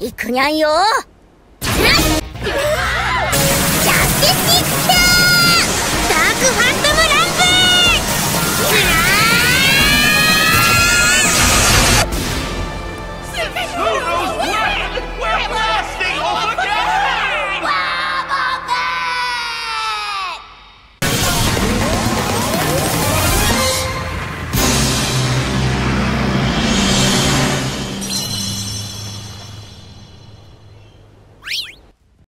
いくにゃんよ。